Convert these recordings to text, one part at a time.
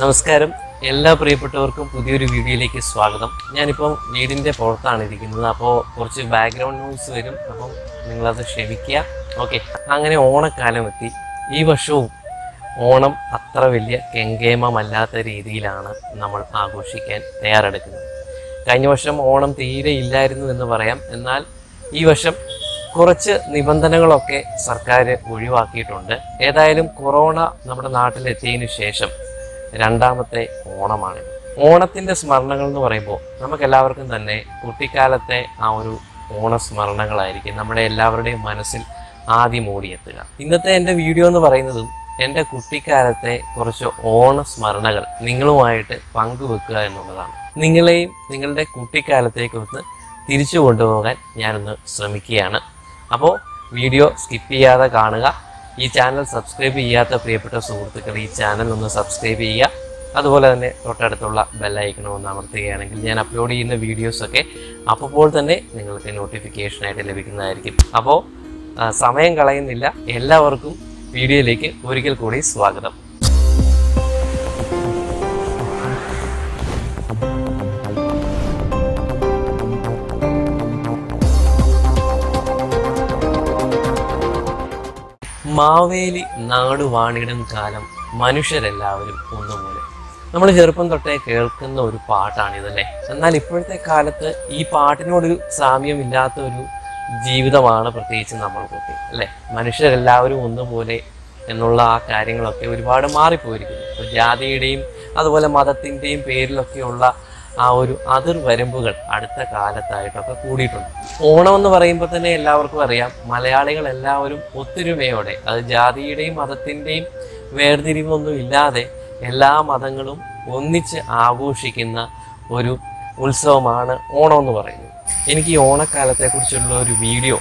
നമസ്കാരം. എല്ലാ പ്രിയപ്പെട്ടവർക്കും പുതിയൊരു വീഡിയോയിലേക്ക് സ്വാഗതം. ഞാനിപ്പം വീടിന്റെ പുറത്താണ് ഇരിക്കുന്നത്. അപ്പോൾ കുറച്ച് ബാക്ക്ഗ്രൗണ്ട് ന്യൂസ് വരും. അപ്പം നിങ്ങളത് ക്ഷമിക്കുക. ഓക്കെ അങ്ങനെ ഓണക്കാലം എത്തി. ഈ വർഷവും ഓണം അത്ര വലിയ കെങ്കേമമല്ലാത്ത രീതിയിലാണ് നമ്മൾ ആഘോഷിക്കാൻ തയ്യാറെടുക്കുന്നത്. കഴിഞ്ഞ വർഷം ഓണം തീരെ ഇല്ലായിരുന്നു എന്ന് പറയാം. എന്നാൽ ഈ വർഷം കുറച്ച് നിബന്ധനകളൊക്കെ സർക്കാർ ഒഴിവാക്കിയിട്ടുണ്ട്. ഏതായാലും കൊറോണ നമ്മുടെ നാട്ടിലെത്തിയതിനു ശേഷം രണ്ടാമത്തെ ഓണമാണ്. ഓണത്തിന്റെ സ്മരണകൾ എന്ന് പറയുമ്പോൾ നമുക്ക് എല്ലാവർക്കും തന്നെ കുട്ടിക്കാലത്തെ ആ ഒരു ഓണസ്മരണകളായിരിക്കും നമ്മുടെ എല്ലാവരുടെയും മനസ്സിൽ ആദ്യം ഓടിയെത്തുക. ഇന്നത്തെ എന്റെ വീഡിയോ എന്ന് പറയുന്നതും എന്റെ കുട്ടിക്കാലത്തെ കുറച്ച് ഓണസ്മരണകൾ നിങ്ങളുമായിട്ട് പങ്കുവെക്കുക എന്നുള്ളതാണ്. നിങ്ങളെയും നിങ്ങളുടെ കുട്ടിക്കാലത്തേക്ക് ഒന്ന് തിരിച്ചു കൊണ്ടുപോകാൻ ഞാനൊന്ന് ശ്രമിക്കുകയാണ്. അപ്പോൾ വീഡിയോ സ്കിപ്പ് ചെയ്യാതെ കാണുക. ഈ ചാനൽ സബ്സ്ക്രൈബ് ചെയ്യാത്ത പ്രിയപ്പെട്ട സുഹൃത്തുക്കൾ ഈ ചാനൽ ഒന്ന് സബ്സ്ക്രൈബ് ചെയ്യുക. അതുപോലെ തന്നെ തൊട്ടടുത്തുള്ള ബെല്ലൈക്കണം ഒന്ന് അമർത്തുകയാണെങ്കിൽ ഞാൻ അപ്ലോഡ് ചെയ്യുന്ന വീഡിയോസൊക്കെ അപ്പോൾ തന്നെ നിങ്ങൾക്ക് നോട്ടിഫിക്കേഷനായിട്ട് ലഭിക്കുന്നതായിരിക്കും. അപ്പോൾ സമയം കളയുന്നില്ല. എല്ലാവർക്കും വീഡിയോയിലേക്ക് ഒരിക്കൽ കൂടി സ്വാഗതം. മാവേലി നാടുവാണിടും കാലം മനുഷ്യരെല്ലാവരും ഒന്നുപോലെ. നമ്മൾ ചെറുപ്പം തൊട്ടേ കേൾക്കുന്ന ഒരു പാട്ടാണിതല്ലേ? എന്നാൽ ഇപ്പോഴത്തെ കാലത്ത് ഈ പാട്ടിനോട് സാമ്യമില്ലാത്ത ഒരു ജീവിതമാണ് പ്രത്യേകിച്ച് നമ്മൾക്കൊക്കെ അല്ലേ? മനുഷ്യരെല്ലാവരും ഒന്നുപോലെ എന്നുള്ള ആ കാര്യങ്ങളൊക്കെ ഒരുപാട് മാറിപ്പോയിരിക്കുന്നു. ജാതിയുടെയും അതുപോലെ മതത്തിന്റെയും പേരിലൊക്കെയുള്ള ആ ഒരു അതിർവരമ്പുകൾ അടുത്ത കാലത്തായിട്ടൊക്കെ കൂടിയിട്ടുണ്ട്. ഓണം എന്ന് പറയുമ്പോൾ തന്നെ എല്ലാവർക്കും അറിയാം മലയാളികൾ എല്ലാവരും ഒത്തൊരുമയോടെ അത് ജാതിയുടെയും മതത്തിന്റെയും വേർതിരിവൊന്നും ഇല്ലാതെ എല്ലാ മതങ്ങളും ഒന്നിച്ച് ആഘോഷിക്കുന്ന ഒരു ഉത്സവമാണ് ഓണം എന്ന് പറയുന്നത്. എനിക്ക് ഈ ഓണക്കാലത്തെക്കുറിച്ചുള്ള ഒരു വീഡിയോ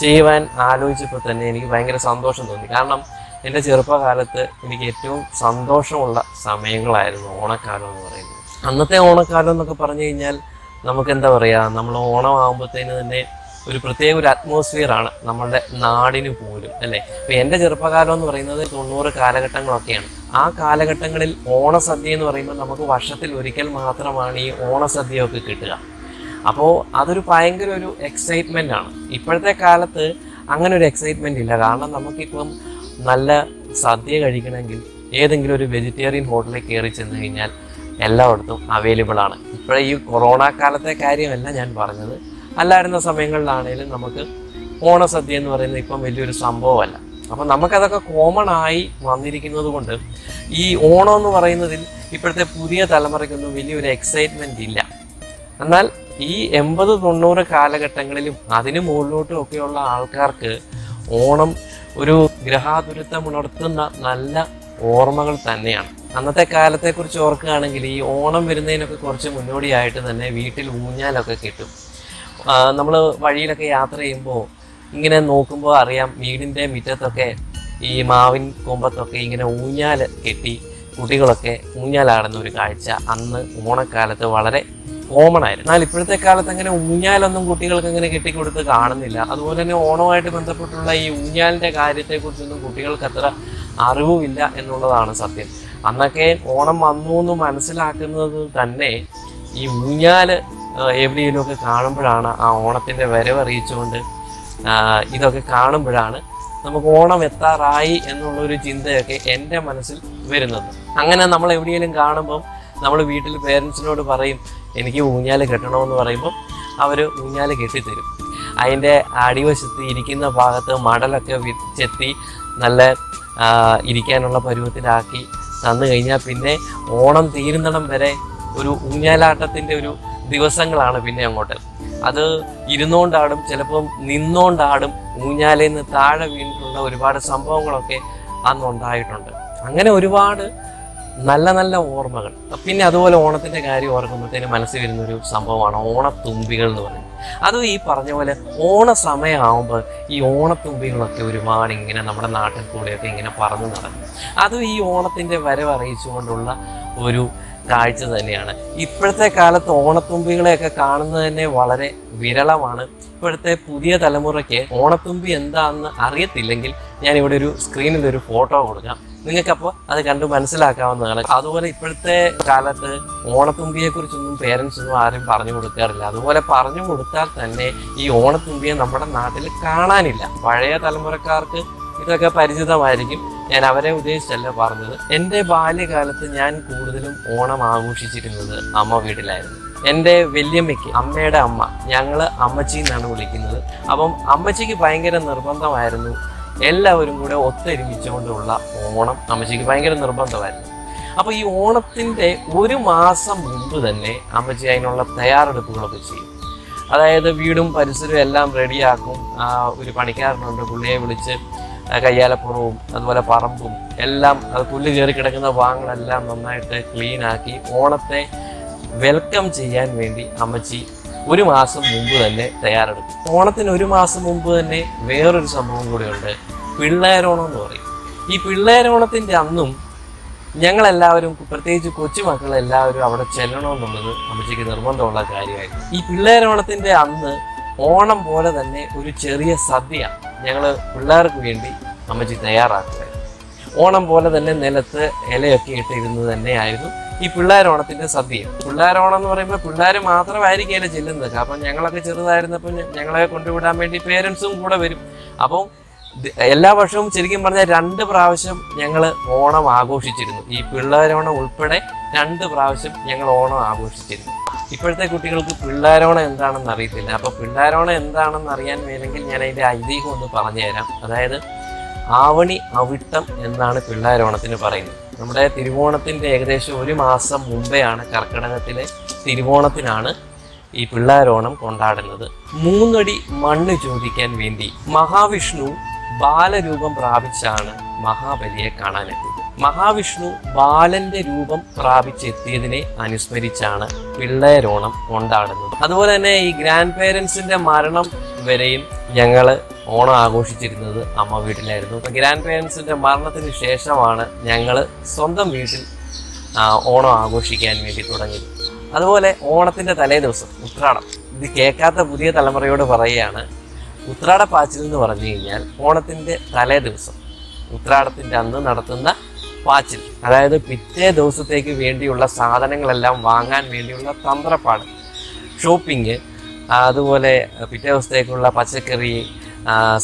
ചെയ്യുവാൻ ആലോചിച്ചപ്പോൾ തന്നെ എനിക്ക് ഭയങ്കര സന്തോഷം തോന്നി. കാരണം എന്റെ ചെറുപ്പകാലത്ത് എനിക്ക് ഏറ്റവും സന്തോഷമുള്ള സമയങ്ങളായിരുന്നു ഓണക്കാലം എന്ന് പറയുന്നത്. അന്നത്തെ ഓണക്കാലം എന്നൊക്കെ പറഞ്ഞു കഴിഞ്ഞാൽ നമുക്ക് എന്താ പറയുക നമ്മൾ ഓണം ആകുമ്പോഴത്തേന് തന്നെ ഒരു പ്രത്യേക ഒരു അറ്റ്മോസ്ഫിയറാണ് ആണ് നമ്മളുടെ നാടിന് പോലും അല്ലേ? ഇപ്പം എന്റെ ചെറുപ്പകാലം എന്ന് പറയുന്നത് തൊണ്ണൂറ് കാലഘട്ടങ്ങളൊക്കെയാണ്. ആ കാലഘട്ടങ്ങളിൽ ഓണസദ്യ എന്ന് പറയുമ്പോൾ നമുക്ക് വർഷത്തിൽ ഒരിക്കൽ മാത്രമാണ് ഈ ഓണസദ്യയൊക്കെ കിട്ടുക. അപ്പോൾ അതൊരു ഭയങ്കര ഒരു എക്സൈറ്റ്മെന്റ് ആണ്. ഇപ്പോഴത്തെ കാലത്ത് അങ്ങനെ ഒരു എക്സൈറ്റ്മെന്റ് ഇല്ല. കാരണം നമുക്കിപ്പം നല്ല സദ്യ കഴിക്കണമെങ്കിൽ ഏതെങ്കിലും ഒരു വെജിറ്റേറിയൻ ഹോട്ടലിൽ കയറി ചെന്ന് കഴിഞ്ഞാൽ എല്ലായിടത്തും അവൈലബിൾ ആണ്. ഇപ്പോഴേ ഈ കൊറോണ കാലത്തെ കാര്യമല്ല ഞാൻ പറഞ്ഞത്. അല്ലായിരുന്ന സമയങ്ങളിലാണെങ്കിലും നമുക്ക് ഓണസദ്യ എന്ന് പറയുന്നത് ഇപ്പം വലിയൊരു സംഭവമല്ല. അപ്പം നമുക്കതൊക്കെ കോമൺ ആയി വന്നിരിക്കുന്നത് കൊണ്ട് ഈ ഓണം എന്ന് പറയുന്നതിൽ ഇപ്പോഴത്തെ പുതിയ തലമുറയ്ക്കൊന്നും വലിയൊരു എക്സൈറ്റ്മെന്റ് ഇല്ല. എന്നാൽ ഈ എൺപത് തൊണ്ണൂറ് കാലഘട്ടങ്ങളിലും അതിനു മുകളിലോട്ടും ഒക്കെയുള്ള ആൾക്കാർക്ക് ഓണം ഒരു ഗ്രഹാതുരത്വം ഉണർത്തുന്ന നല്ല ഓർമ്മകൾ തന്നെയാണ്. അന്നത്തെ കാലത്തെ കുറിച്ച് ഓർക്കുകയാണെങ്കിൽ ഈ ഓണം വരുന്നതിനൊക്കെ കുറച്ച് മുന്നോടിയായിട്ട് തന്നെ വീട്ടിൽ ഊഞ്ഞാലൊക്കെ കിട്ടും. നമ്മൾ വഴിയിലൊക്കെ യാത്ര ചെയ്യുമ്പോൾ ഇങ്ങനെ നോക്കുമ്പോൾ അറിയാം വീടിന്റെ മുറ്റത്തൊക്കെ ഈ മാവിൻ കൊമ്പത്തൊക്കെ ഇങ്ങനെ ഊഞ്ഞാൽ കെട്ടി കുട്ടികളൊക്കെ ഊഞ്ഞാലാടുന്ന ഒരു കാഴ്ച അന്ന് ഓണക്കാലത്ത് വളരെ കോമൺ ആയിരുന്നു. എന്നാൽ ഇപ്പോഴത്തെ കാലത്ത് അങ്ങനെ ഊഞ്ഞാലൊന്നും കുട്ടികൾക്ക് അങ്ങനെ കെട്ടിക്കൊടുത്ത് കാണുന്നില്ല. അതുപോലെ തന്നെ ഓണവുമായിട്ട് ബന്ധപ്പെട്ടുള്ള ഈ ഊഞ്ഞാലിന്റെ കാര്യത്തെക്കുറിച്ചൊന്നും കുട്ടികൾക്ക് അത്ര അറിവുമില്ല എന്നുള്ളതാണ് സത്യം. അന്നൊക്കെ ഓണം വന്നു എന്ന് മനസ്സിലാക്കുന്നത് തന്നെ ഈ ഊഞ്ഞാൽ എവിടെയെങ്കിലുമൊക്കെ കാണുമ്പോഴാണ് ആ ഓണത്തിന്റെ വരവ് അറിയിച്ചുകൊണ്ട് ഇതൊക്കെ കാണുമ്പോഴാണ് നമുക്ക് ഓണം എത്താറായി എന്നുള്ളൊരു ചിന്തയൊക്കെ എന്റെ മനസ്സിൽ വരുന്നത്. അങ്ങനെ നമ്മൾ എവിടെയെങ്കിലും കാണുമ്പം നമ്മൾ വീട്ടിൽ പേരൻസിനോട് പറയും എനിക്ക് ഊഞ്ഞാൽ കെട്ടണമെന്ന് പറയുമ്പം അവർ ഊഞ്ഞാൽ കെട്ടിത്തരും. അതിന്റെ അടിവശത്ത് ഇരിക്കുന്ന ഭാഗത്ത് മടലൊക്കെ ചെത്തി നല്ല ഇരിക്കാനുള്ള പരുവത്തിലാക്കി തന്നു കഴിഞ്ഞാൽ പിന്നെ ഓണം തീരുന്നിടം വരെ ഒരു ഊഞ്ഞാലാട്ടത്തിന്റെ ഒരു ദിവസങ്ങളാണ് പിന്നെ അങ്ങോട്ട്. അത് ഇരുന്നുകൊണ്ടാടും ചിലപ്പം നിന്നുകൊണ്ടാടും ഊഞ്ഞാലിൽ നിന്ന് താഴെ വീണിട്ടുള്ള ഒരുപാട് സംഭവങ്ങളൊക്കെ അന്ന് ഉണ്ടായിട്ടുണ്ട്. അങ്ങനെ ഒരുപാട് നല്ല നല്ല ഓർമ്മകൾ. പിന്നെ അതുപോലെ ഓണത്തിന്റെ കാര്യം ഓർക്കുമ്പോഴത്തേന് മനസ്സിൽ വരുന്ന ഒരു സംഭവമാണ് ഓണത്തുമ്പികൾ എന്ന് പറയുന്നത്. അതും ഈ പറഞ്ഞ പോലെ ഓണ സമയമാകുമ്പോൾ ഈ ഓണത്തുമ്പികളൊക്കെ ഒരുപാട് ഇങ്ങനെ നമ്മുടെ നാട്ടിൽ കൂടെയൊക്കെ ഇങ്ങനെ പറഞ്ഞു നടക്കും. അതും ഈ ഓണത്തിന്റെ വരവ് അറിയിച്ചുകൊണ്ടുള്ള ഒരു കാഴ്ച തന്നെയാണ്. ഇപ്പോഴത്തെ കാലത്ത് ഓണത്തുമ്പികളെയൊക്കെ കാണുന്നത് തന്നെ വളരെ വിരളമാണ്. ഇപ്പോഴത്തെ പുതിയ തലമുറയ്ക്ക് ഓണത്തുമ്പി എന്താണെന്ന് അറിയത്തില്ലെങ്കിൽ ഞാൻ ഇവിടെ ഒരു സ്ക്രീനിൽ ഒരു ഫോട്ടോ കൊടുക്കാം. നിങ്ങൾക്കപ്പോൾ അത് കണ്ട് മനസ്സിലാക്കാവുന്നതാണ്. അതുപോലെ ഇപ്പോഴത്തെ കാലത്ത് ഓണത്തുമ്പിയെ കുറിച്ചൊന്നും പേരൻസ് ഒന്നും ആരും പറഞ്ഞു കൊടുക്കാറില്ല. അതുപോലെ പറഞ്ഞു കൊടുത്താൽ തന്നെ ഈ ഓണത്തുമ്പിയെ നമ്മുടെ നാട്ടിൽ കാണാനില്ല. പഴയ തലമുറക്കാർക്ക് ഇതൊക്കെ പരിചിതമായിരിക്കും. ഞാൻ അവരെ ഉദ്ദേശിച്ചല്ല പറഞ്ഞത്. എന്റെ ബാല്യകാലത്ത് ഞാൻ കൂടുതലും ഓണം ആഘോഷിച്ചിരുന്നത് അമ്മ വീട്ടിലായിരുന്നു. എന്റെ വല്യമ്മയ്ക്ക് അമ്മയുടെ അമ്മ ഞങ്ങൾ അമ്മച്ചി എന്നാണ് വിളിക്കുന്നത്. അപ്പം അമ്മച്ചിക്ക് ഭയങ്കര നിർബന്ധമായിരുന്നു എല്ലാവരും കൂടെ ഒത്തൊരുമിച്ചുകൊണ്ടുള്ള ഓണം അമ്മച്ചിക്ക് ഭയങ്കര നിർബന്ധമായിരുന്നു. അപ്പൊ ഈ ഓണത്തിന്റെ ഒരു മാസം മുമ്പ് തന്നെ അമ്മച്ചി അതിനുള്ള തയ്യാറെടുപ്പുകളൊക്കെ ചെയ്യും. അതായത് വീടും പരിസരവും എല്ലാം റെഡിയാക്കും. ആ, ഒരു പണിക്കാരനുണ്ട് പുള്ളിയെ വിളിച്ച് കയ്യാലപ്പുറവും അതുപോലെ പറമ്പും എല്ലാം അത് പുല്ല് കയറി കിടക്കുന്ന ഭാഗങ്ങളെല്ലാം നന്നായിട്ട് ക്ലീനാക്കി ഓണത്തെ വെൽക്കം ചെയ്യാൻ വേണ്ടി അമ്മച്ചി ഒരു മാസം മുമ്പ് തന്നെ തയ്യാറെടുക്കും. ഓണത്തിന് ഒരു മാസം മുമ്പ് തന്നെ വേറൊരു സംഭവം കൂടിയുണ്ട്. പിള്ളേരോണം എന്ന് പറയും. ഈ പിള്ളേരോണത്തിന്റെ അന്നും ഞങ്ങളെല്ലാവരും പ്രത്യേകിച്ച് കൊച്ചുമക്കൾ എല്ലാവരും അവിടെ ചെല്ലണമെന്നുള്ളത് അമ്മച്ചിക്ക് നിർബന്ധമുള്ള കാര്യമായിരുന്നു. ഈ പിള്ളേരോണത്തിന്റെ അന്ന് ഓണം പോലെ തന്നെ ഒരു ചെറിയ സദ്യ ഞങ്ങൾ പിള്ളേർക്ക് വേണ്ടി അമ്മച്ചി തയ്യാറാക്കുമായിരുന്നു ഓണം പോലെ തന്നെ നിലത്ത് ഇലയൊക്കെ ഇട്ടിരുന്നത് തന്നെയായിരുന്നു. ഈ പിള്ളേരോണത്തിന്റെ സദ്യ പിള്ളേരോണം എന്ന് പറയുമ്പോൾ പിള്ളേർ മാത്രമായിരിക്കില്ല ചെല്ലുന്നത്. കാരണം ഞങ്ങളൊക്കെ ചെറുതായിരുന്നപ്പോൾ ഞങ്ങളെ കൊണ്ടുവിടാൻ വേണ്ടി പേരൻസും കൂടെ വരും. അപ്പം എല്ലാ വർഷവും ശരിക്കും പറഞ്ഞാൽ രണ്ട് പ്രാവശ്യം ഞങ്ങൾ ഓണം ആഘോഷിച്ചിരുന്നു. ഈ പിള്ളേരോണം ഉൾപ്പെടെ രണ്ട് പ്രാവശ്യം ഞങ്ങൾ ഓണം ആഘോഷിച്ചിരുന്നു. ഇപ്പോഴത്തെ കുട്ടികൾക്ക് പിള്ളേരോണം എന്താണെന്ന് അറിയത്തില്ല. അപ്പൊ പിള്ളേരോണം എന്താണെന്ന് അറിയാൻ വേണമെങ്കിൽ ഞാൻ അതിന്റെ ഐതിഹ്യം ഒന്ന് പറഞ്ഞുതരാം. അതായത് ആവണി അവിട്ടം എന്നാണ് പിള്ളാരോണത്തിന് പറയുന്നത്. നമ്മുടെ തിരുവോണത്തിന്റെ ഏകദേശം ഒരു മാസം മുമ്പെയാണ് കർക്കിടകത്തിലെ തിരുവോണത്തിനാണ് ഈ പിള്ളേരോണം കൊണ്ടാടുന്നത്. മൂന്നടി മണ്ണ് ചോദിക്കാൻ വേണ്ടി മഹാവിഷ്ണു ബാലരൂപം പ്രാപിച്ചാണ് മഹാബലിയെ കാണാനെത്തിയത്. മഹാവിഷ്ണു ബാലന്റെ രൂപം പ്രാപിച്ചെത്തിയതിനെ അനുസ്മരിച്ചാണ് പിള്ളേരോണം കൊണ്ടാടുന്നത്. അതുപോലെ തന്നെ ഈ ഗ്രാൻഡ് പേരൻസിന്റെ മരണം വരെയും ഞങ്ങൾ ഓണം ആഘോഷിച്ചിരുന്നത് അമ്മ വീട്ടിലായിരുന്നു. ഗ്രാൻഡ് പേരൻസിന്റെ മരണത്തിന് ശേഷമാണ് ഞങ്ങൾ സ്വന്തം വീട്ടിൽ ഓണം ആഘോഷിക്കാൻ വേണ്ടി തുടങ്ങിയത്. അതുപോലെ ഓണത്തിന്റെ തലേ ദിവസം ഉത്രാടം. ഇത് കേൾക്കാത്ത പുതിയ തലമുറയോട് പറയുകയാണ് ഉത്രാടപ്പാച്ചിൽ എന്ന് പറഞ്ഞു കഴിഞ്ഞാൽ ഓണത്തിന്റെ തലേ ദിവസം ഉത്രാടത്തിന്റെ അന്ന് നടത്തുന്ന പാച്ചിൽ. അതായത് പിറ്റേ ദിവസത്തേക്ക് വേണ്ടിയുള്ള സാധനങ്ങളെല്ലാം വാങ്ങാൻ വേണ്ടിയുള്ള തന്ത്രപ്പാട്. ഷോപ്പിംഗ് അതുപോലെ പിറ്റേ ദിവസത്തേക്കുള്ള പച്ചക്കറി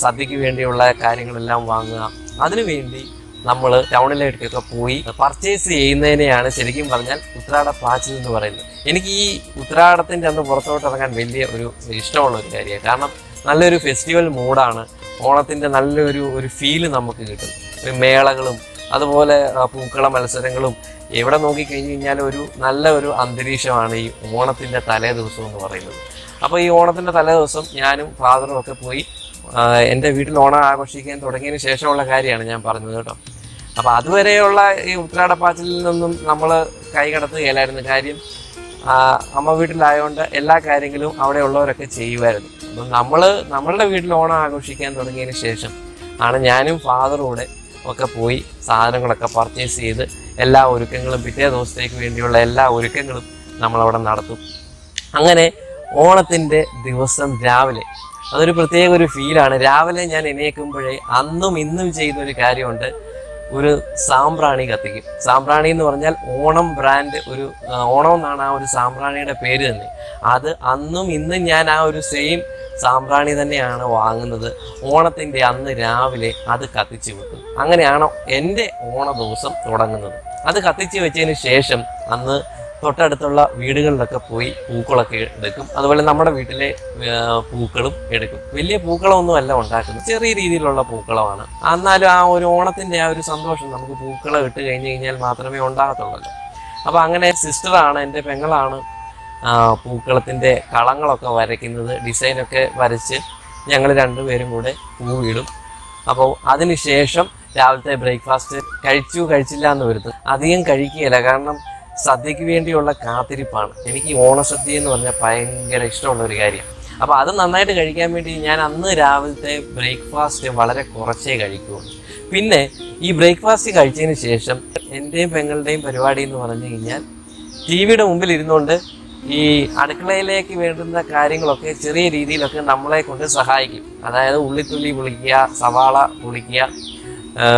സദ്യക്ക് വേണ്ടിയുള്ള കാര്യങ്ങളെല്ലാം വാങ്ങുക. അതിനുവേണ്ടി നമ്മൾ ടൗണിലേക്കൊക്കെ പോയി പർച്ചേസ് ചെയ്യുന്നതിനെയാണ് ശരിക്കും പറഞ്ഞാൽ ഉത്രാട പാച്ചിൽ എന്ന് പറയുന്നത്. എനിക്ക് ഈ ഉത്രാടത്തിന്റെ അന്ന് പുറത്തോട്ട് ഇറങ്ങാൻ വലിയ ഒരു ഇഷ്ടമുള്ള ഒരു കാര്യമാണ്. കാരണം നല്ലൊരു ഫെസ്റ്റിവൽ മൂഡാണ് ഓണത്തിന്റെ നല്ലൊരു ഒരു ഫീൽ നമുക്ക് കിട്ടും. ഒരു മേളകളും അതുപോലെ പൂക്കള മത്സരങ്ങളും എവിടെ നോക്കിക്കഴിഞ്ഞ് കഴിഞ്ഞാൽ ഒരു നല്ല ഒരു അന്തരീക്ഷമാണ് ഈ ഓണത്തിന്റെ തലേ ദിവസം എന്ന് പറയുന്നത്. അപ്പോൾ ഈ ഓണത്തിന്റെ തലേ ദിവസം ഞാനും ഫാദറും ഒക്കെ പോയി എന്റെ വീട്ടിൽ ഓണം ആഘോഷിക്കാൻ തുടങ്ങിയതിന് ശേഷമുള്ള കാര്യമാണ് ഞാൻ പറഞ്ഞത് കേട്ടോ. അപ്പോൾ അതുവരെയുള്ള ഈ ഉത്രാടപ്പാച്ചിലിൽ നിന്നും നമ്മൾ കൈ കടത്തുകയില്ലായിരുന്നു. കാര്യം അമ്മ വീട്ടിലായതുകൊണ്ട് എല്ലാ കാര്യങ്ങളും അവിടെ ഉള്ളവരൊക്കെ ചെയ്യുമായിരുന്നു. അപ്പം നമ്മൾ നമ്മളുടെ വീട്ടിൽ ഓണം ആഘോഷിക്കാൻ തുടങ്ങിയതിന് ശേഷം ആണ് ഞാനും ഫാദറും കൂടെ ഒക്കെ പോയി സാധനങ്ങളൊക്കെ പർച്ചേസ് ചെയ്ത് എല്ലാ ഒരുക്കങ്ങളും പിറ്റേ ദിവസത്തേക്ക് വേണ്ടിയുള്ള എല്ലാ ഒരുക്കങ്ങളും നമ്മളവിടെ നടത്തും. അങ്ങനെ ഓണത്തിന്റെ ദിവസം രാവിലെ അതൊരു പ്രത്യേക ഒരു ഫീലാണ് രാവിലെ ഞാൻ എണീക്കുമ്പോഴേ അന്നും ഇന്നും ചെയ്യുന്ന ഒരു കാര്യമുണ്ട്. ഒരു സാമ്പ്രാണി കത്തിക്കും. സാമ്പ്രാണി എന്ന് പറഞ്ഞാൽ ഓണം ബ്രാൻഡ് ഒരു ഓണം എന്നാണ് ആ ഒരു സാമ്പ്രാണിയുടെ പേര് തന്നെ. അത് അന്നും ഇന്നും ഞാൻ ആ ഒരു സെയിം സാമ്പ്രാണി തന്നെയാണ് വാങ്ങുന്നത്. ഓണത്തിന്റെ അന്ന് രാവിലെ അത് കത്തിച്ച് വെക്കും അങ്ങനെയാണോ എന്റെ ഓണ ദിവസം തുടങ്ങുന്നത്. അത് കത്തിച്ച് വെച്ചതിന് ശേഷം അന്ന് തൊട്ടടുത്തുള്ള വീടുകളിലൊക്കെ പോയി പൂക്കളൊക്കെ എടുക്കും. അതുപോലെ നമ്മുടെ വീട്ടിലെ പൂക്കളും എടുക്കും. വലിയ പൂക്കളമൊന്നും അല്ല ഉണ്ടാക്കുന്നത്. ചെറിയ രീതിയിലുള്ള പൂക്കളമാണ്. എന്നാലും ആ ഒരു ഓണത്തിന്റെ ആ ഒരു സന്തോഷം നമുക്ക് പൂക്കളം ഇട്ട് കഴിഞ്ഞ് കഴിഞ്ഞാൽ മാത്രമേ ഉണ്ടാകത്തുള്ളൂ. അപ്പൊ അങ്ങനെ സിസ്റ്ററാണ് എന്റെ പെങ്ങളാണ് പൂക്കളത്തിന്റെ കളങ്ങളൊക്കെ വരയ്ക്കുന്നത്. ഡിസൈനൊക്കെ വരച്ച് ഞങ്ങൾ രണ്ടുപേരും കൂടെ പൂ വീടും അപ്പോൾ അതിനുശേഷം രാവിലത്തെ ബ്രേക്ക്ഫാസ്റ്റ് കഴിച്ചു കഴിച്ചില്ല എന്ന് വരുത്തും. അധികം കഴിക്കുകയില്ല. കാരണം സദ്യക്ക് വേണ്ടിയുള്ള കാത്തിരിപ്പാണ്. എനിക്ക് ഓണസദ്യ എന്ന് പറഞ്ഞാൽ ഭയങ്കര ഇഷ്ടമുള്ള ഒരു കാര്യം. അപ്പോൾ അത് നന്നായിട്ട് കഴിക്കാൻ വേണ്ടി ഞാൻ അന്ന് രാവിലത്തെ ബ്രേക്ക്ഫാസ്റ്റ് വളരെ കുറച്ചേ കഴിക്കുകയുള്ളൂ പിന്നെ ഈ ബ്രേക്ക്ഫാസ്റ്റ് കഴിച്ചതിന് ശേഷം എന്റെയും പെങ്ങളുടെയും പരിപാടി എന്ന് പറഞ്ഞു കഴിഞ്ഞാൽ ടി വിയുടെ മുമ്പിൽ ഇരുന്നുകൊണ്ട് ഈ അടുക്കളയിലേക്ക് വേണ്ടുന്ന കാര്യങ്ങളൊക്കെ ചെറിയ രീതിയിലൊക്കെ നമ്മളെ കൊണ്ട് സഹായിക്കും. അതായത് ഉള്ളിത്തുള്ളി പൊളിക്കുക സവാള പൊളിക്കുക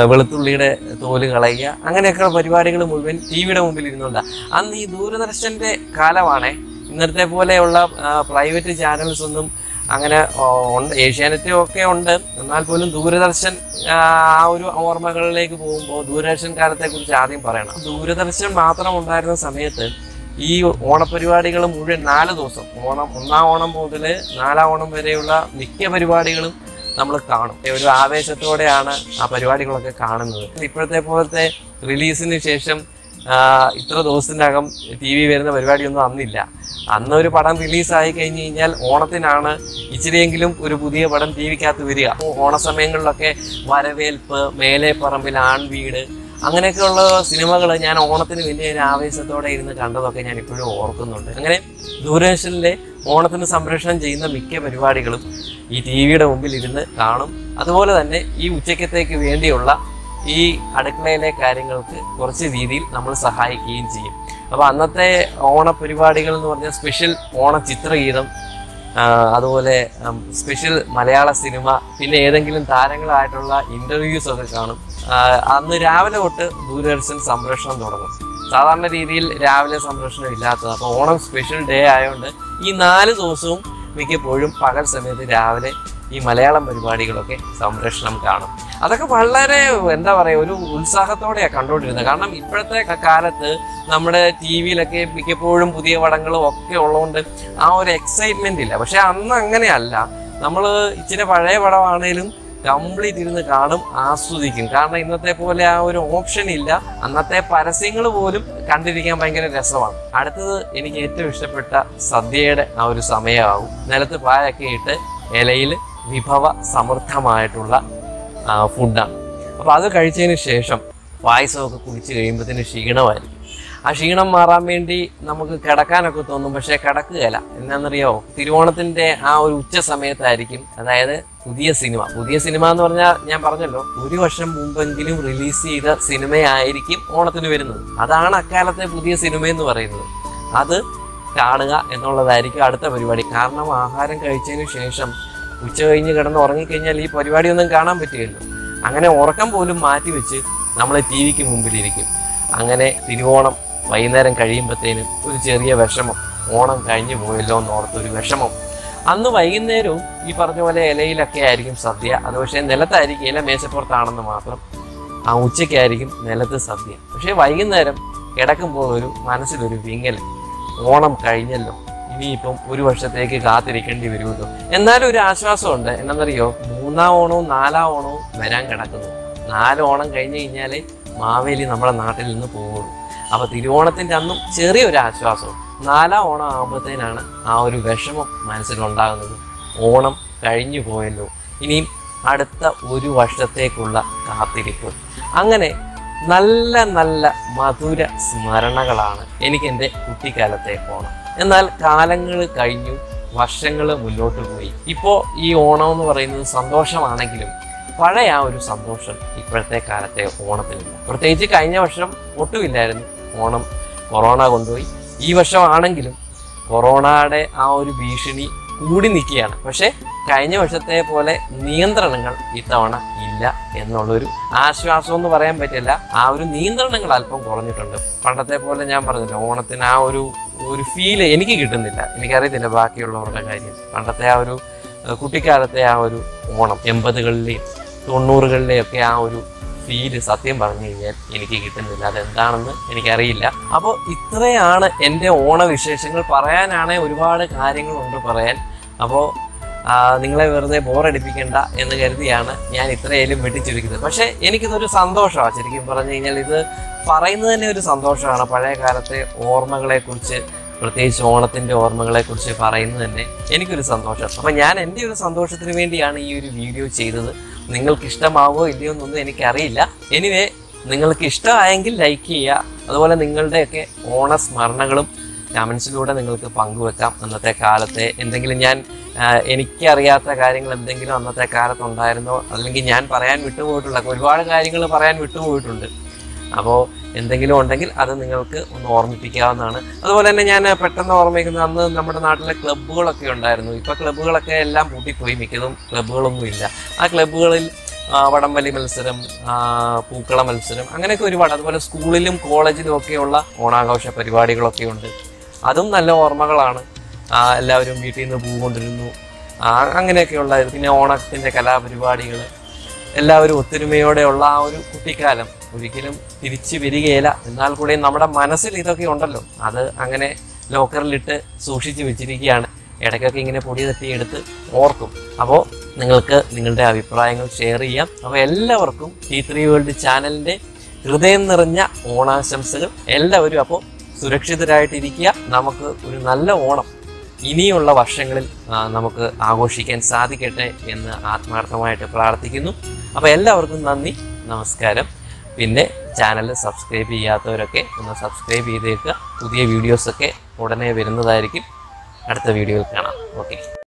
വെളുത്തുള്ളിയുടെ തോൽ കളയുക. അങ്ങനെയൊക്കെ പരിപാടികൾ മുഴുവൻ ടി വിയുടെ മുമ്പിൽ ഇരുന്നുണ്ട് അന്ന് ഈ ദൂരദർശന്റെ കാലമാണ് ഇന്നത്തെ പോലെയുള്ള പ്രൈവറ്റ് ചാനൽസ് ഒന്നും അങ്ങനെ ഉണ്ട്. ഏഷ്യാനെറ്റും ഒക്കെ ഉണ്ട്. എന്നാൽ പോലും ദൂരദർശൻ ആ ഒരു ഓർമ്മകളിലേക്ക് പോകുമ്പോൾ ദൂരദർശൻ കാലത്തെ കുറിച്ച് ആദ്യം പറയണം. ദൂരദർശൻ മാത്രം ഉണ്ടായിരുന്ന സമയത്ത് ഈ ഓണപരിപാടികൾ മുഴുവൻ നാല് ദിവസം ഓണം ഒന്നാം ഓണം മുതൽ നാലാം ഓണം വരെയുള്ള മിക്ക പരിപാടികളും നമ്മൾ കാണും. ഒരു ആവേശത്തോടെയാണ് ആ പരിപാടികളൊക്കെ കാണുന്നത്. ഇപ്പോഴത്തെ പോലത്തെ റിലീസിന് ശേഷം ഇത്ര ദിവസത്തിനകം ടി വി വരുന്ന പരിപാടിയൊന്നും അന്നില്ല. അന്ന് ഒരു പടം റിലീസായി കഴിഞ്ഞ് കഴിഞ്ഞാൽ ഓണത്തിനാണ് ഇച്ചിരിയെങ്കിലും ഒരു പുതിയ പടം ടി വിക്കകത്ത് വരിക. ഓണസമയങ്ങളിലൊക്കെ വരവേൽപ്പ് മേലെ പറമ്പിൽ ആൺവീട് അങ്ങനെയൊക്കെയുള്ള സിനിമകൾ ഞാൻ ഓണത്തിന് വലിയ ഒരു ആവേശത്തോടെ ഇരുന്ന് കണ്ടതൊക്കെ ഞാൻ ഇപ്പോഴും ഓർക്കുന്നുണ്ട്. അങ്ങനെ ദൂരദർശനിലെ ഓണത്തിന് സംപ്രേഷണം ചെയ്യുന്ന മിക്ക പരിപാടികളും ഈ ടി വിയുടെ മുമ്പിൽ ഇരുന്ന് കാണും. അതുപോലെ തന്നെ ഈ ഉച്ചക്കത്തേക്ക് വേണ്ടിയുള്ള ഈ അടുക്കളയിലെ കാര്യങ്ങൾക്ക് കുറച്ച് രീതിയിൽ നമ്മൾ സഹായിക്കുകയും ചെയ്യും. അപ്പോൾ അന്നത്തെ ഓണ പരിപാടികൾ എന്ന് പറഞ്ഞാൽ സ്പെഷ്യൽ ഓണ ചിത്രഗീതം അതുപോലെ സ്പെഷ്യൽ മലയാള സിനിമ പിന്നെ ഏതെങ്കിലും താരങ്ങളായിട്ടുള്ള ഇന്റർവ്യൂസ് ഒക്കെ കാണും. അന്ന് രാവിലെ തൊട്ട് ദൂരദർശൻ സംപ്രേഷണം തുടങ്ങും. സാധാരണ രീതിയിൽ രാവിലെ സംപ്രേഷണം ഇല്ലാത്തത്. അപ്പോൾ ഓണം സ്പെഷ്യൽ ഡേ ആയതുകൊണ്ട് ഈ നാല് ദിവസവും മിക്കപ്പോഴും പകൽ സമയത്ത് രാവിലെ ഈ മലയാളം പരിപാടികളൊക്കെ സംപ്രേഷണം കാണും. അതൊക്കെ വളരെ എന്താ പറയുക ഒരു ഉത്സാഹത്തോടെയാണ് കണ്ടുകൊണ്ടിരുന്നത് കാരണം ഇപ്പോഴത്തെ കാലത്ത് നമ്മുടെ ടി വിയിലൊക്കെ മിക്കപ്പോഴും പുതിയ പടങ്ങളും ഒക്കെ ഉള്ളതുകൊണ്ട് ആ ഒരു എക്സൈറ്റ്മെന്റ് ഇല്ല. പക്ഷെ അന്ന് അങ്ങനെയല്ല. നമ്മൾ ഇച്ചിരി പഴയ പടമാണേലും കംപ്ലീറ്റ് ഇരുന്ന് കാണും ആസ്വദിക്കും. കാരണം ഇന്നത്തെ പോലെ ആ ഒരു ഓപ്ഷൻ ഇല്ല. അന്നത്തെ പരസ്യങ്ങൾ പോലും കണ്ടിരിക്കാൻ ഭയങ്കര രസമാണ്. അടുത്തത് എനിക്ക് ഏറ്റവും ഇഷ്ടപ്പെട്ട സദ്യയുടെ ആ ഒരു സമയമാവും നിലത്ത് പായൊക്കെ ഇട്ട് ഇലയിൽ വിഭവ സമൃദ്ധമായിട്ടുള്ള ഫുഡാണ് അപ്പോൾ അത് കഴിച്ചതിന് ശേഷം പായസമൊക്കെ കുടിച്ച് കഴിയുമ്പോഴത്തേന് ക്ഷീണമായിരിക്കും. ആ ക്ഷീണം മാറാൻ വേണ്ടി നമുക്ക് കിടക്കാനൊക്കെ തോന്നും പക്ഷേ കിടക്കുകയില്ല. എന്നാണെന്നറിയോ തിരുവോണത്തിന്റെ ആ ഒരു ഉച്ച സമയത്തായിരിക്കും. അതായത് പുതിയ സിനിമ. പുതിയ സിനിമ എന്ന് പറഞ്ഞാൽ ഞാൻ പറഞ്ഞല്ലോ ഒരു വർഷം മുമ്പെങ്കിലും റിലീസ് ചെയ്ത സിനിമയായിരിക്കും ഓണത്തിന് വരുന്നത്. അതാണ് അക്കാലത്തെ പുതിയ സിനിമ എന്ന് പറയുന്നത്. അത് കാണുക എന്നുള്ളതായിരിക്കും അടുത്ത പരിപാടി. കാരണം ആഹാരം കഴിച്ചതിന് ശേഷം ഉച്ച കഴിഞ്ഞ് കിടന്ന് ഉറങ്ങിക്കഴിഞ്ഞാൽ ഈ പരിപാടിയൊന്നും കാണാൻ പറ്റുകയില്ല. അങ്ങനെ ഉറക്കം പോലും മാറ്റിവെച്ച് നമ്മൾ ടി വിക്ക് മുമ്പിലിരിക്കും. അങ്ങനെ തിരുവോണം വൈകുന്നേരം കഴിയുമ്പോഴത്തേനും ഒരു ചെറിയ വിഷമം. ഓണം കഴിഞ്ഞു പോയല്ലോ എന്ന് ഓർത്തൊരു വിഷമം. അന്ന് വൈകുന്നേരവും ഈ പറഞ്ഞ പോലെ ഇലയിലൊക്കെ ആയിരിക്കും സദ്യ. അത് പക്ഷേ നിലത്തായിരിക്കും ഇല മേശപ്പുറത്താണെന്ന് മാത്രം. ആ ഉച്ചയ്ക്കായിരിക്കും നിലത്ത് സദ്യ. പക്ഷേ വൈകുന്നേരം കിടക്കുമ്പോൾ ഒരു മനസ്സിലൊരു വിങ്ങൽ ഓണം കഴിഞ്ഞല്ലോ ഇനിയിപ്പം ഒരു വർഷത്തേക്ക് കാത്തിരിക്കേണ്ടി വരുമല്ലോ. എന്നാലും ഒരു ആശ്വാസമുണ്ട്. എന്നറിയോ മൂന്നാം ഓണവും നാലാം ഓണവും വരാൻ കിടക്കുന്നു. നാല് ഓണം കഴിഞ്ഞ് കഴിഞ്ഞാൽ മാവേലി നമ്മുടെ നാട്ടിൽ നിന്ന് പോകുള്ളൂ. അപ്പൊ തിരുവോണത്തിന്റെ അന്നും ചെറിയൊരു ആശ്വാസവും. നാലാം ഓണം ആകുമ്പോഴത്തേനാണ് ആ ഒരു വിഷമം മനസ്സിലുണ്ടാകുന്നത്. ഓണം കഴിഞ്ഞു പോയല്ലോ. ഇനിയും അടുത്ത ഒരു വർഷത്തേക്കുള്ള കാത്തിരിപ്പ്. അങ്ങനെ നല്ല നല്ല മധുര സ്മരണകളാണ് എനിക്ക് എന്റെ കുട്ടിക്കാലത്തെ ഓണം. എന്നാൽ കാലങ്ങൾ കഴിഞ്ഞു വർഷങ്ങൾ മുന്നോട്ട് പോയി. ഇപ്പോൾ ഈ ഓണം എന്ന് പറയുന്നത് സന്തോഷമാണെങ്കിലും പഴയ ആ ഒരു സന്തോഷം ഇപ്പോഴത്തെ കാലത്തെ ഓണത്തിനില്ല പ്രത്യേകിച്ച് കഴിഞ്ഞ വർഷം ഒട്ടുമില്ലായിരുന്നു. ഓണം കൊറോണ കൊണ്ടുപോയി. ഈ വർഷമാണെങ്കിലും കൊറോണയുടെ ആ ഒരു ഭീഷണി കൂടി നിൽക്കുകയാണ്. പക്ഷേ കഴിഞ്ഞ വർഷത്തെ പോലെ നിയന്ത്രണങ്ങൾ ഇത്തവണ ഇല്ല എന്നുള്ളൊരു ആശ്വാസം എന്ന് പറയാൻ പറ്റില്ല. ആ ഒരു നിയന്ത്രണങ്ങൾ അല്പം കുറഞ്ഞിട്ടുണ്ട്. പണ്ടത്തെ പോലെ ഞാൻ പറഞ്ഞില്ല ഓണത്തിന് ആ ഒരു ഒരു ഫീൽ എനിക്ക് കിട്ടുന്നില്ല. എനിക്കറിയത്തില്ല ബാക്കിയുള്ളവരുടെ കാര്യം. പണ്ടത്തെ ആ ഒരു കുട്ടിക്കാലത്തെ ആ ഒരു ഓണം എൺപതുകളിലെയും തൊണ്ണൂറുകളിലെയും ഒക്കെ ആ ഒരു ഫീൽ സത്യം പറഞ്ഞു കഴിഞ്ഞാൽ എനിക്ക് കിട്ടുന്നില്ല. അതെന്താണെന്ന് എനിക്കറിയില്ല. അപ്പോൾ ഇത്രയാണ് എന്റെ ഓണവിശേഷങ്ങൾ. പറയാനാണേ ഒരുപാട് കാര്യങ്ങളുണ്ട് പറയാൻ. അപ്പോൾ നിങ്ങളെ വെറുതെ ബോറടിപ്പിക്കണ്ട എന്ന് കരുതിയാണ് ഞാൻ ഇത്രയേലും വെട്ടിച്ചുരുക്കുന്നത്. പക്ഷേ എനിക്കിതൊരു സന്തോഷമാണ് ശരിക്കും പറഞ്ഞു കഴിഞ്ഞാൽ ഇത് പറയുന്നത് തന്നെ ഒരു സന്തോഷമാണ്. പഴയ കാലത്തെ ഓർമ്മകളെക്കുറിച്ച് പ്രത്യേകിച്ച് ഓർമ്മകളെ കുറിച്ച് പറയുന്നത് തന്നെ എനിക്കൊരു സന്തോഷം. അപ്പം ഞാൻ എന്റെ ഒരു സന്തോഷത്തിന് വേണ്ടിയാണ് ഈ ഒരു വീഡിയോ ചെയ്തത്. നിങ്ങൾക്ക് ഇഷ്ടമാവോ ഇല്ലയോ എന്നൊന്നും എനിക്കറിയില്ല. എനിവേ നിങ്ങൾക്ക് ഇഷ്ടമായെങ്കിൽ ലൈക്ക് ചെയ്യുക. അതുപോലെ നിങ്ങളുടെയൊക്കെ ഓണ സ്മരണകളും കമൻസിലൂടെ നിങ്ങൾക്ക് പങ്കുവെക്കാം. അന്നത്തെ കാലത്തെ എന്തെങ്കിലും ഞാൻ എനിക്കറിയാത്ത കാര്യങ്ങൾ എന്തെങ്കിലും അന്നത്തെ കാലത്ത് ഉണ്ടായിരുന്നോ അല്ലെങ്കിൽ ഞാൻ പറയാൻ വിട്ടുപോയിട്ടുള്ള ഒരുപാട് കാര്യങ്ങൾ പറയാൻ വിട്ടുപോയിട്ടുണ്ട്. അപ്പോൾ എന്തെങ്കിലും ഉണ്ടെങ്കിൽ അത് നിങ്ങൾക്ക് ഒന്ന് ഓർമ്മിപ്പിക്കാവുന്നതാണ്. അതുപോലെ തന്നെ ഞാൻ പെട്ടെന്ന് ഓർമ്മിക്കുന്നത് അന്ന് നമ്മുടെ നാട്ടിലെ ക്ലബ്ബുകളൊക്കെ ഉണ്ടായിരുന്നു. ഇപ്പോൾ ക്ലബ്ബുകളൊക്കെ എല്ലാം പൂട്ടിപ്പോയി. മിക്കതും ക്ലബ്ബുകളൊന്നും ഇല്ല. ആ ക്ലബ്ബുകളിൽ വടംവലി മത്സരം പൂക്കള മത്സരം അങ്ങനെയൊക്കെ ഒരുപാട്. അതുപോലെ സ്കൂളിലും കോളേജിലും ഒക്കെയുള്ള ഓണാഘോഷ പരിപാടികളൊക്കെ ഉണ്ട്. അതും നല്ല ഓർമ്മകളാണ്. എല്ലാവരും വീട്ടിൽ നിന്ന് പൂ കൊണ്ടിരുന്നു ആ, അങ്ങനെയൊക്കെയുള്ള പിന്നെ ഓണത്തിന്റെ കലാപരിപാടികൾ എല്ലാവരും ഒത്തൊരുമയോടെയുള്ള ആ ഒരു കുട്ടിക്കാലം. ഒരിക്കലും തിരിച്ചു വരികയില്ല. എന്നാൽ കൂടെ നമ്മുടെ മനസ്സിൽ ഇതൊക്കെ ഉണ്ടല്ലോ. അത് അങ്ങനെ ലോക്കറിലിട്ട് സൂക്ഷിച്ചു വെച്ചിരിക്കുകയാണ്. ഇടയ്ക്കൊക്കെ ഇങ്ങനെ പൊടി തട്ടി എടുത്ത് ഓർക്കും. അപ്പോൾ നിങ്ങൾക്ക് നിങ്ങളുടെ അഭിപ്രായങ്ങൾ ഷെയർ ചെയ്യാം. അപ്പോൾ എല്ലാവർക്കും ടി ത്രീ വേൾഡ് ചാനലിന്റെ ഹൃദയം നിറഞ്ഞ ഓണാശംസകൾ എല്ലാവരും അപ്പോൾ സുരക്ഷിതരായിട്ടിരിക്കുക. നമുക്ക് ഒരു നല്ല ഓണം ഇനിയുള്ള വർഷങ്ങളിൽ നമുക്ക് ആഘോഷിക്കാൻ സാധിക്കട്ടെ എന്ന് ആത്മാർത്ഥമായിട്ട് പ്രാർത്ഥിക്കുന്നു. അപ്പോൾ എല്ലാവർക്കും നന്ദി. നമസ്കാരം. പിന്നെ ചാനൽ സബ്സ്ക്രൈബ് ചെയ്യാത്തവരൊക്കെ ഒന്ന് സബ്സ്ക്രൈബ് ചെയ്തേക്കുക. പുതിയ വീഡിയോസൊക്കെ ഉടനെ വരുന്നതായിരിക്കും. അടുത്ത വീഡിയോയിൽ കാണാം. ഓക്കെ